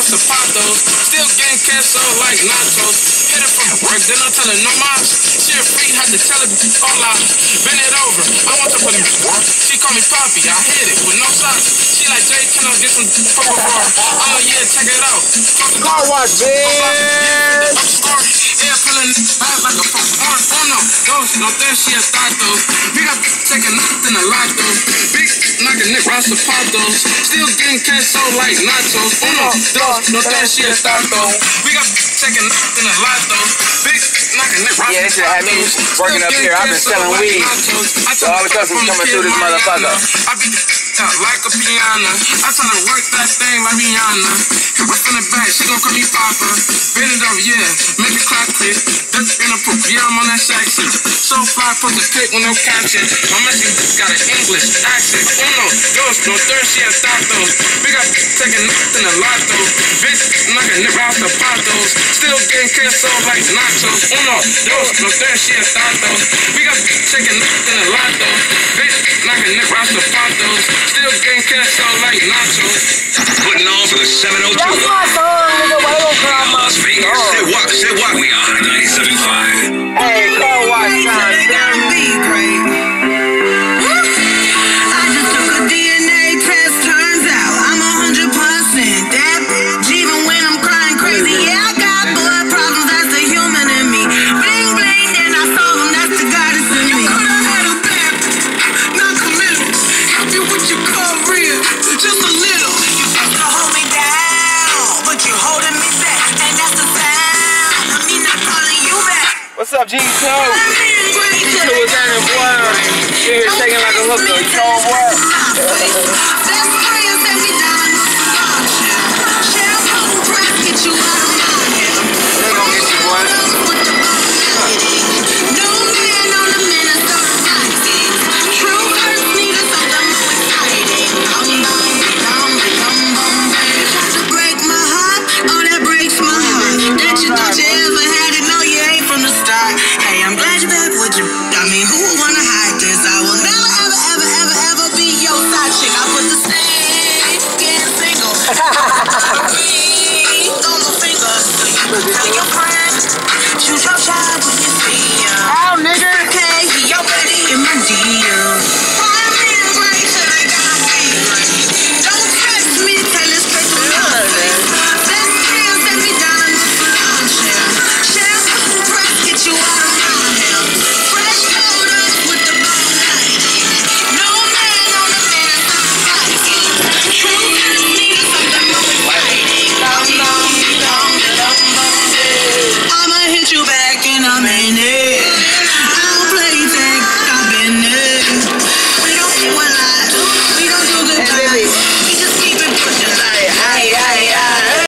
to those. Still getting cash so like nachos. Hit it from work, then I'm telling no mas. She a free, had to tell it all out. Bend it over, I want to put me work. She call me Poppy, I hit it with no socks. She like Jay, can I get some purple bar? I'm yeah, check it out. Car wash, bitch. No, those, no, that shit start those. Big up, taking nothing a lot though. Big knocking Nick Ross those. Still getting cash so like nachos. Oh no, those, no, that shit start though. We got taking nothing a lot though. Big knocking Nick Ross oh, Yeah, they should have me working up here. I've been selling weed. So all the customers coming through this motherfucker. I be out like a piano. I try to work that thing like Rihanna. What's in the back? She gon' call me Papa. Bend it over, yeah. Make it clap quick. Dip in the poop. Yeah, I'm on that section. So fly, put the pick with no caption. My message got an English accent. Uno, dos, no third, she a those. Big up, taking nothing a lot though. Bitch, knocking it out the pot those. Still getting so like nachos. Uno, dos, no third, she a those. Big up, taking nothing a lot though. Bitch, knocking it out the pot. Still getting so like nachos. Putting on for the 702. That's my song, Say what? Say what? We are 97.5. What's up, G2? I'm being great G2 was down in Florida. You here shaking like a hooker. You know what? Hey, I'm glad you're back with you. I mean, who would wanna hide this? I will never, ever, ever, ever, ever be your side chick. I put the same skin single. Ring on the finger. Tell your friends, shoot your shot when you see.